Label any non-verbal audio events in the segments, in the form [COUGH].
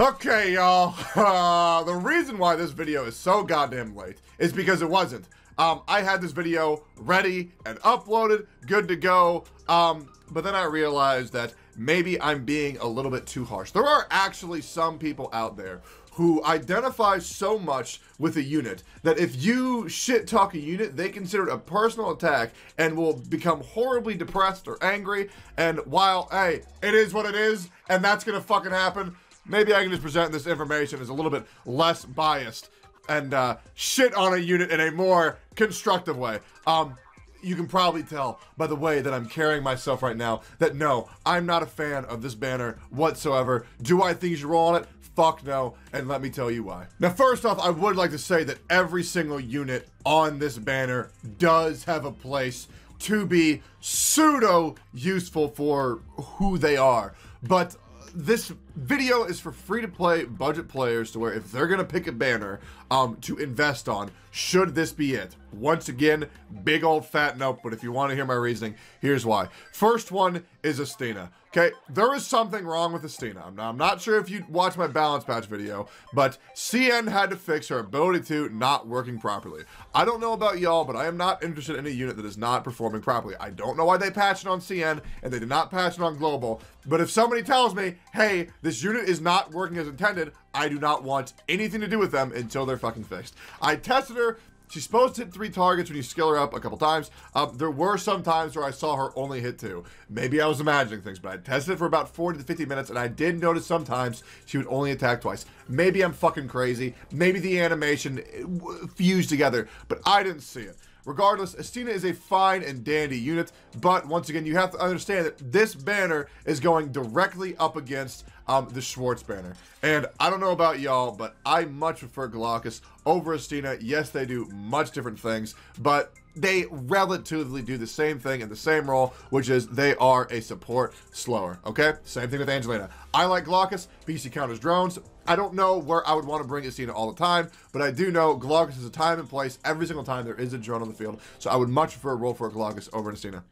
Okay, y'all. Uh, [LAUGHS] the reason why this video is so goddamn late is because it wasn't. Um, I had this video ready and uploaded, good to go. Um, but then I realized that maybe I'm being a little bit too harsh. There are actually some people out there who identify so much with a unit that if you shit talk a unit, they consider it a personal attack and will become horribly depressed or angry. And while, hey, it is what it is, and that's gonna fucking happen, maybe I can just present this information as a little bit less biased and uh, shit on a unit in a more constructive way. Um, you can probably tell by the way that I'm carrying myself right now that no, I'm not a fan of this banner whatsoever. Do I think you should roll on it? Fuck no, and let me tell you why. Now, first off, I would like to say that every single unit on this banner does have a place to be pseudo useful for who they are. But this video is for free to play budget players to where if they're gonna pick a banner um to invest on should this be it? Once again big old fat nope but if you want to hear my reasoning here's why. First one is Istina okay? There is something wrong with Istina I'm not, I'm not sure if you watched my balance patch video but CN had to fix her ability to not working properly. I don't know about y'all but I am not interested in a unit that is not performing properly. I don't know why they patched it on CN and they did not patch it on global but if somebody tells me hey this unit is not working as intended, I do not want anything to do with them until they're fucking fixed. I tested her. She's supposed to hit three targets when you skill her up a couple times. Um, there were some times where I saw her only hit two. Maybe I was imagining things, but I tested it for about 40 to 50 minutes, and I did notice sometimes she would only attack twice. Maybe I'm fucking crazy. Maybe the animation uh, fused together, but I didn't see it. Regardless, Istina is a fine and dandy unit, but once again, you have to understand that this banner is going directly up against um, the Schwarz banner. And I don't know about y'all, but I much prefer Glaucus over Istina. Yes, they do much different things, but they relatively do the same thing in the same role, which is they are a support slower, okay? Same thing with Angelina. I like Glaucus, BC counters drones. I don't know where I would want to bring Istina all the time, but I do know Glaucus is a time and place every single time there is a drone on the field, so I would much prefer a role for Glaucus over an Estina.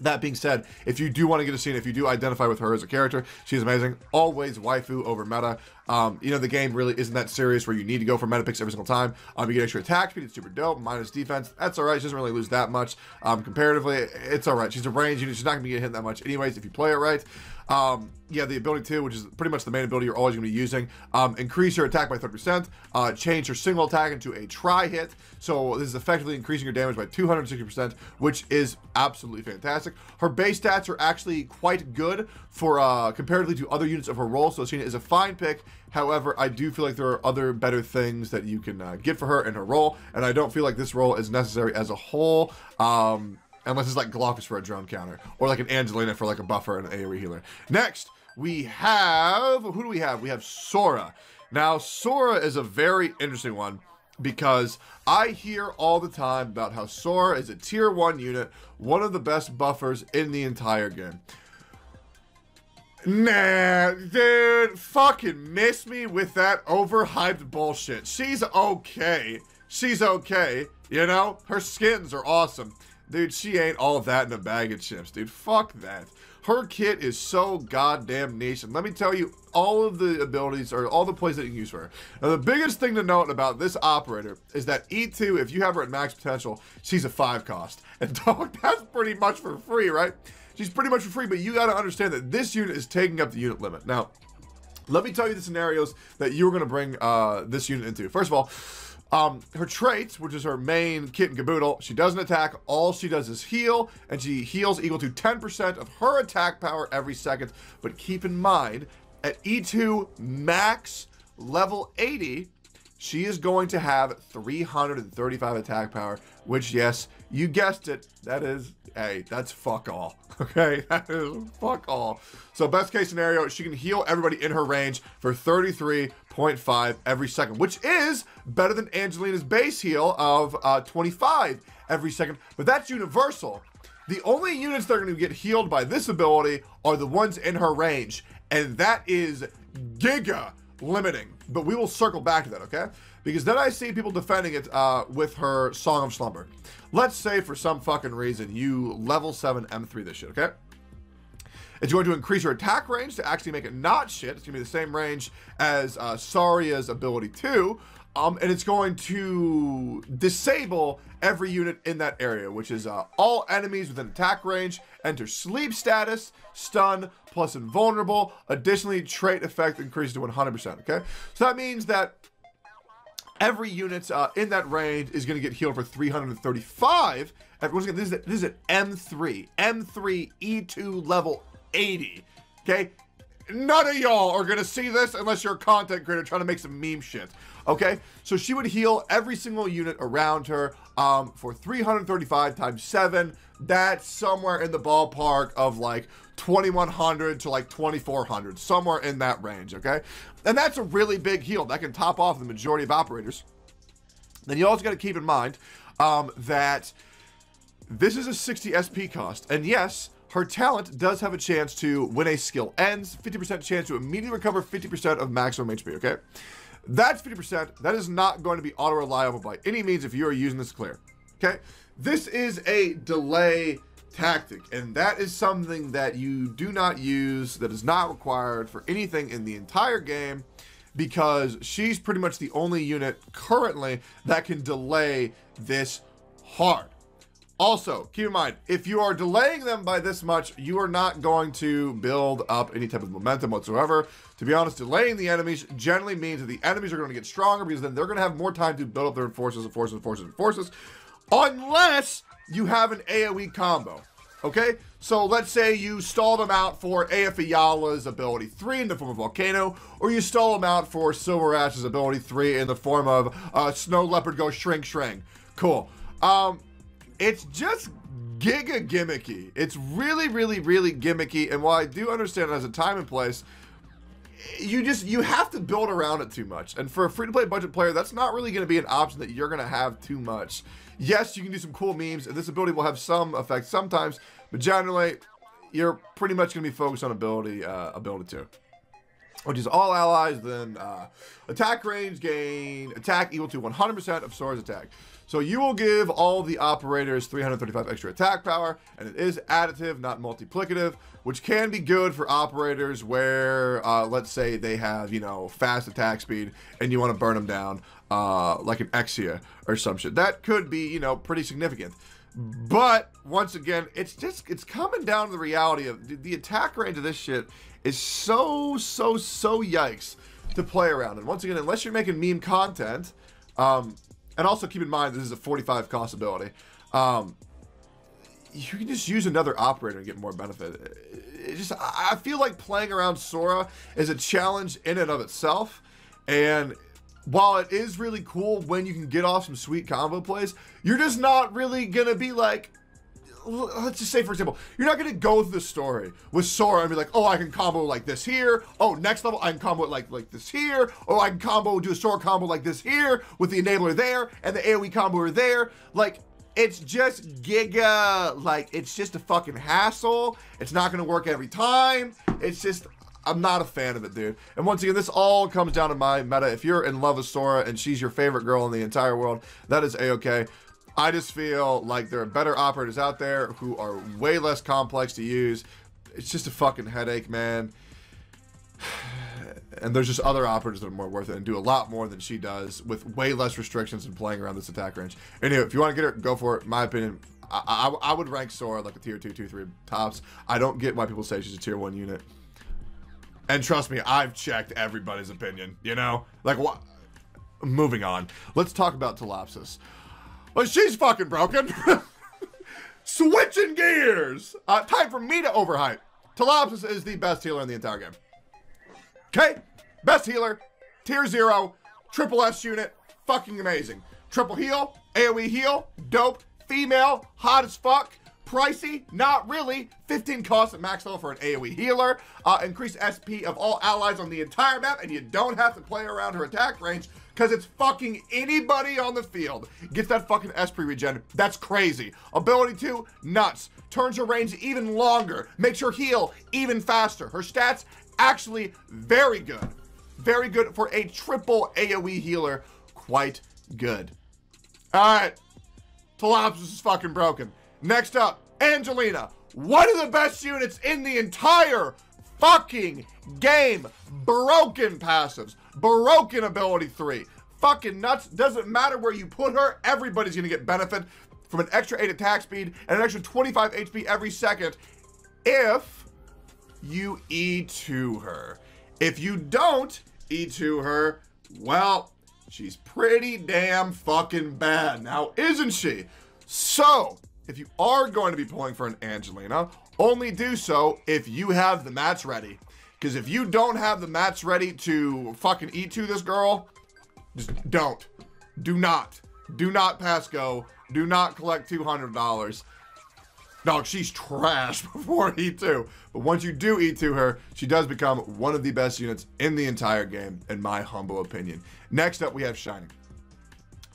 That being said, if you do want to get a scene, if you do identify with her as a character, she's amazing. Always waifu over meta. Um, you know, the game really isn't that serious where you need to go for meta picks every single time. Um, you get extra attack speed, it's super dope. Minus defense, that's all right. She doesn't really lose that much. Um, comparatively, it's all right. She's a range unit. She's not going to get hit that much anyways if you play it right. Um, yeah, the ability too, which is pretty much the main ability you're always going to be using. Um, increase your attack by 30%. Uh, change your single attack into a try hit. So this is effectively increasing your damage by 260%, which is absolutely fantastic. Her base stats are actually quite good for uh, comparatively to other units of her role. So Cena is a fine pick. However, I do feel like there are other better things that you can uh, get for her in her role, and I don't feel like this role is necessary as a whole. Um, Unless it's like Glaucus for a drone counter. Or like an Angelina for like a buffer and an AoE healer. Next, we have... Who do we have? We have Sora. Now, Sora is a very interesting one because I hear all the time about how Sora is a tier 1 unit, one of the best buffers in the entire game. Nah, dude, fucking miss me with that overhyped bullshit. She's okay. She's okay, you know? Her skins are awesome. Dude, she ain't all that in a bag of chips, dude. Fuck that. Her kit is so goddamn niche. And let me tell you, all of the abilities or all the plays that you can use for her. Now, the biggest thing to note about this operator is that E2, if you have her at max potential, she's a five cost. [LAUGHS] And dog, that's pretty much for free, right? She's pretty much for free, but you got to understand that this unit is taking up the unit limit. Now, let me tell you the scenarios that you're going to bring uh, this unit into. First of all, um, her traits, which is her main kit and caboodle, she doesn't attack. All she does is heal, and she heals equal to 10% of her attack power every second. But keep in mind, at E2 max level 80, she is going to have 335 attack power, which, yes, you guessed it, that is, hey, that's fuck all. [LAUGHS] Okay, [LAUGHS] that is fuck all. So best case scenario, she can heal everybody in her range for 33.5 every second, which is better than Angelina's base heal of uh, 25 every second, but that's universal. The only units that are going to get healed by this ability are the ones in her range, and that is giga limiting. But we will circle back to that, okay? Because then I see people defending it uh, with her Song of Slumber. Let's say for some fucking reason you level 7 M3 this shit, okay? It's going to increase your attack range to actually make it not shit. It's going to be the same range as uh, Saria's ability 2. Um, and it's going to disable every unit in that area, which is uh, all enemies within attack range enter sleep status, stun, plus invulnerable. Additionally, trait effect increases to 100%. Okay, so that means that every unit uh, in that range is going to get healed for 335. Once again, this is, this is an M3, M3 E2 level 80. Okay, none of y'all are going to see this unless you're a content creator trying to make some meme shit. Okay, so she would heal every single unit around her um, for 335 times 7. That's somewhere in the ballpark of like 2100 to like 2400, somewhere in that range, okay? And that's a really big heal. That can top off the majority of operators. Then you also got to keep in mind um, that this is a 60 SP cost. And yes, her talent does have a chance to, when a skill ends, 50% chance to immediately recover 50% of maximum HP, okay? That's 50%. That is not going to be auto-reliable by any means if you are using this clear. Okay? This is a delay tactic, and that is something that you do not use, that is not required for anything in the entire game, because she's pretty much the only unit currently that can delay this hard. Also, keep in mind, if you are delaying them by this much, you are not going to build up any type of momentum whatsoever. To be honest, delaying the enemies generally means that the enemies are going to get stronger because then they're going to have more time to build up their forces and forces and forces and forces. Unless you have an AoE combo. Okay? So let's say you stall them out for Eyjafjalla's ability 3 in the form of Volcano, or you stall them out for Silver Ash's ability 3 in the form of uh, Snow Leopard Go Shrink Shrink. Cool. Um, it's just giga gimmicky. It's really, really, really gimmicky. And while I do understand it as a time and place, you just you have to build around it too much. And for a free-to-play budget player, that's not really going to be an option that you're going to have too much. Yes, you can do some cool memes, and this ability will have some effect sometimes, but generally, you're pretty much going to be focused on ability uh, ability two which is all allies, then uh, attack range gain, attack equal to 100% of Sora's attack. So you will give all the operators 335 extra attack power, and it is additive, not multiplicative, which can be good for operators where, uh, let's say they have, you know, fast attack speed, and you want to burn them down, uh, like an Exia or some shit. That could be, you know, pretty significant. But once again, it's just it's coming down to the reality of the, the attack range of this shit is so so so yikes to play around. And once again, unless you're making meme content, um, and also keep in mind this is a 45 cost ability. Um, you can just use another operator and get more benefit. It just I feel like playing around Sora is a challenge in and of itself, and while it is really cool when you can get off some sweet combo plays, you're just not really gonna be like, let's just say for example, you're not gonna go through the story with Sora and be like, oh, I can combo like this here. Oh, next level, I can combo like like this here. Oh, I can combo do a Sora combo like this here with the enabler there and the AOE combo there. Like, it's just giga, like, it's just a fucking hassle. It's not gonna work every time. It's just, I'm not a fan of it, dude. And once again, this all comes down to my meta. If you're in love with Sora and she's your favorite girl in the entire world, that is a-okay. I just feel like there are better operators out there who are way less complex to use. It's just a fucking headache, man. [SIGHS] And there's just other operators that are more worth it and do a lot more than she does with way less restrictions and playing around this attack range. Anyway, if you want to get her, go for it. my opinion, I, I, I would rank Sora like a tier 2, 2, 3 tops. I don't get why people say she's a tier 1 unit. And trust me, I've checked everybody's opinion, you know? Like, what? Moving on. Let's talk about Ptilopsis. Well, she's fucking broken. [LAUGHS] Switching gears. Uh, time for me to overhype. Ptilopsis is the best healer in the entire game. Okay? Best healer. Tier 0. Triple S unit. Fucking amazing. Triple heal. AoE heal. Dope. Female. Hot as fuck. Pricey, not really. 15 cost max level for an AoE healer. Uh, increase SP of all allies on the entire map, and you don't have to play around her attack range because it's fucking anybody on the field gets that fucking SP regen. That's crazy. Ability 2, nuts. Turns her range even longer. Makes her heal even faster. Her stats, actually very good. Very good for a triple AoE healer. Quite good. All right. Ptilopsis is fucking broken. Next up, Angelina. one of the best units in the entire fucking game. Broken passives, broken ability three. Fucking nuts. Doesn't matter where you put her, everybody's gonna get benefit from an extra 8 attack speed and an extra 25 HP every second if you E2 her. If you don't E2 her, well, she's pretty damn fucking bad now, isn't she? So, if you are going to be pulling for an Angelina, only do so if you have the mats ready. Because if you don't have the mats ready to fucking E2 this girl, just don't. Do not. Do not pass go. Do not collect $200. Dog, she's trash [LAUGHS] before E2. But once you do E2 her, she does become one of the best units in the entire game, in my humble opinion. Next up, we have Shining.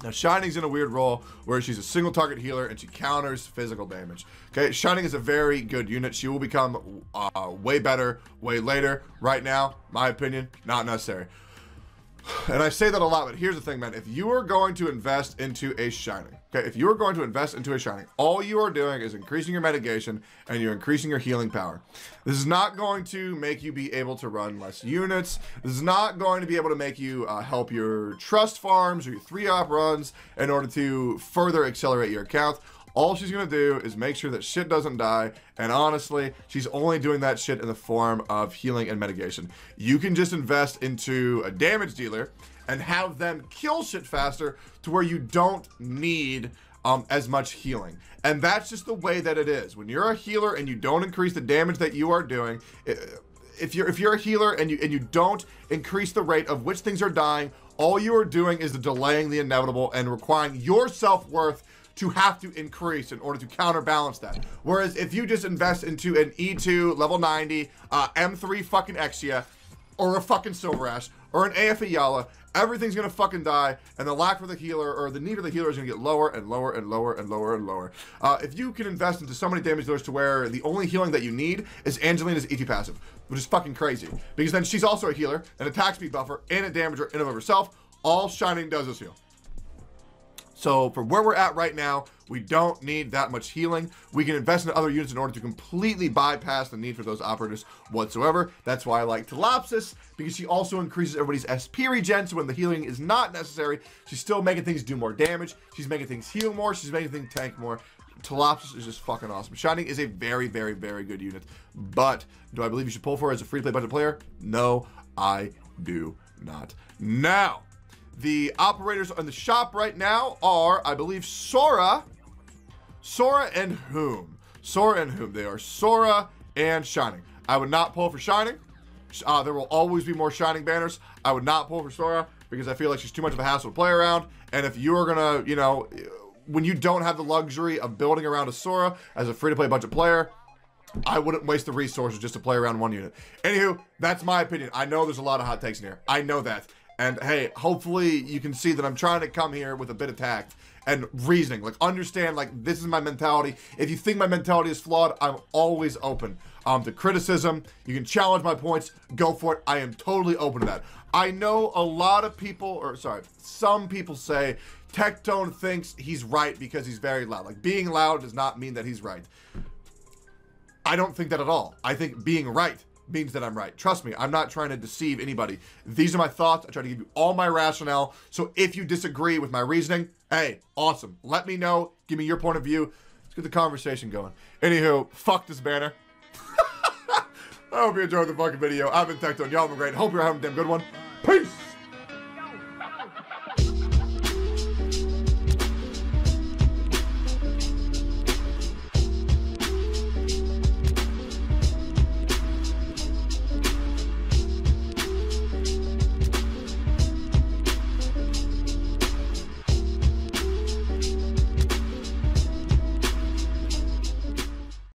Now, Shining's in a weird role where she's a single target healer and she counters physical damage. Okay, Shining is a very good unit. She will become uh, way better way later. Right now, my opinion, not necessary. And I say that a lot, but here's the thing, man. If you are going to invest into a Shining, okay, if you are going to invest into a Shining, all you are doing is increasing your mitigation and you're increasing your healing power. This is not going to make you be able to run less units. This is not going to be able to make you uh, help your trust farms or your three op runs in order to further accelerate your account. All she's to do is make sure that shit doesn't die. And honestly, she's only doing that shit in the form of healing and mitigation. You can just invest into a damage dealer and have them kill shit faster to where you don't need um, as much healing. And that's just the way that it is. When you're a healer and you don't increase the damage that you are doing, if you're if you're a healer and you and you don't increase the rate of which things are dying, all you are doing is delaying the inevitable and requiring your self-worth to have to increase in order to counterbalance that. Whereas if you just invest into an E2 level 90, uh, M3 fucking Exia, or a fucking Silver Ash, or an Eyjafjalla, everything's gonna fucking die, and the lack for the healer, or the need for the healer is gonna get lower and lower and lower and lower and lower. Uh, if you can invest into so many damage dealers to where the only healing that you need is Angelina's E2 passive, which is fucking crazy. Because then she's also a healer, an attack speed buffer, and a damager in and of herself. All Shining does is heal. So for where we're at right now, we don't need that much healing. We can invest in other units in order to completely bypass the need for those operators whatsoever. That's why I like Ptilopsis, because she also increases everybody's SP regen, so when the healing is not necessary, she's still making things do more damage. She's making things heal more. She's making things tank more. Ptilopsis is just fucking awesome. Shining is a very, very, very good unit. But do I believe you should pull for her as a free-to-play budget player? No, I do not. Now, the operators in the shop right now are, I believe, Sora, Sora and whom? Sora and whom? They are Sora and Shining. I would not pull for Shining. Uh, there will always be more Shining banners. I would not pull for Sora because I feel like she's too much of a hassle to play around. And if you are going to, you know, when you don't have the luxury of building around a Sora as a free-to-play budget player, I wouldn't waste the resources just to play around one unit. Anywho, that's my opinion. I know there's a lot of hot takes in here. I know that. And hey, hopefully you can see that I'm trying to come here with a bit of tact and reasoning. Like understand, like this is my mentality. If you think my mentality is flawed, I'm always open um, to criticism. You can challenge my points. Go for it. I am totally open to that. I know a lot of people, or sorry, some people say Tectone thinks he's right because he's very loud. Like being loud does not mean that he's right. I don't think that at all. I think being right means that I'm right. Trust me, I'm not trying to deceive anybody. These are my thoughts. I try to give you all my rationale. So if you disagree with my reasoning, hey, awesome. Let me know. Give me your point of view. Let's get the conversation going. Anywho, fuck this banner. [LAUGHS] I hope you enjoyed the fucking video. I've been Tectone. Y'all have been great. Hope you're having a damn good one. Peace!